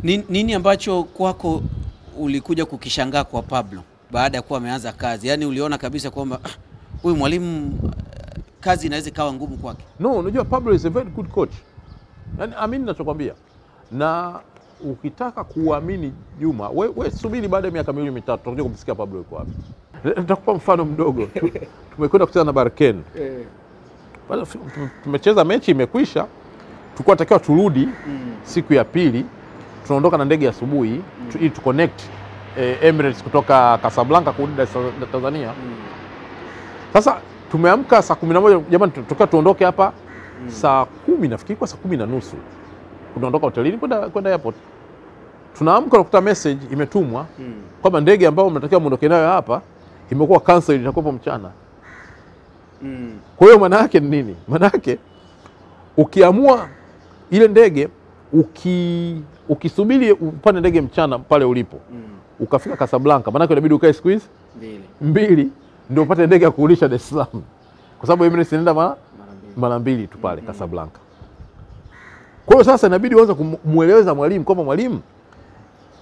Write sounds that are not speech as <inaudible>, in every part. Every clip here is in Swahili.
Ni- Nini ambacho kwako ulikuja kukishangaa kwa Pablo baada ya kuwa ameanza kazi? Yaani uliona kabisa kwamba "Ah, huyu mwalimu eh, kazi inaweza ikawa ngumu kwake. No, unajua Pablo is a very good coach. Yaani amini nachokwambia, na ukitaka kuamini Juma, we, we subiri baada ya miaka miwili mitatu utakuja kumsikia Pablo yuko wapi. Nitakupa mfano mdogo. Tu- <laughs> Tumekwenda kucheza na Barken. F- Tumecheza mechi imekwisha, tulikuwa tunatakiwa turudi siku ya pili, tunaondoka na ndege asubuhi mm. ili tuconnect eh, Emirates kutoka Casablanca kurudi Dar es Salaam- Tanzania. Sasa tumeamka saa kumi na moja jamani, tutoka tuondoke hapa mm. saa kumi nafikiri kwa saa kumi na nusu tunaondoka hotelini kwenda kwenda airport. Tunaamka nakuta message imetumwa mm. kwamba ndege ambayo mnatakiwa muondoke nayo hapa imekuwa cancel, itakuwa mchana. mm. Kwa hiyo maana yake ni nini? Maana yake ukiamua ile ndege uki, ukisubiri upande ndege mchana pale ulipo mm. ukafika Casablanca, maana yake inabidi ukae siku hizi Mbili. mbili ndio upate ndege ya kurudisha Dar es Salaam, kwa sababu Emirates inaenda mara Mara mbili. mara mbili tu pale Casablanca. Kwa hiyo sasa inabidi uanze kumweleza mwalimu kwamba mwalimu,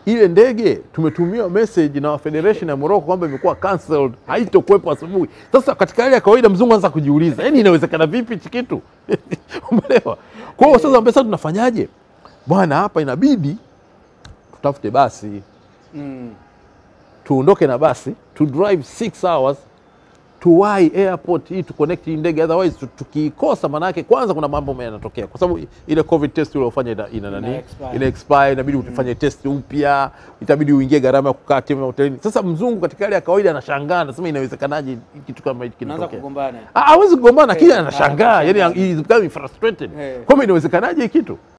ile ndege tumetumia message na Federation ya Morocco kwamba imekuwa cancelled, haitokuwepo asubuhi. Sasa katika hali ya kawaida mzungu anza kujiuliza, yaani inawezekana vipi hichi kitu? <laughs> Umeelewa? Kwa hiyo sasa sasa tunafanyaje? Bwana, hapa inabidi tutafute basi Mm. tuondoke na basi tu drive 6 hours tuwai airport hii tu connect hii ndege otherwise tu- tukiikosa maanake kwanza kuna mambo yanatokea kwa sababu ile covid test uliofanya ina, ina nani expire. ina expire inabidi mm. utafanye test upya itabidi uingie gharama ya kukaa tena hotelini sasa mzungu katika hali ya kawaida anashangaa anasema inawezekanaje kitu kama hiki kinatokea? kinatokea kugombana. Hawezi kugombana lakini Eh, anashangaa ah, yani he's he becoming frustrated Eh. kwamba inawezekanaje hii kitu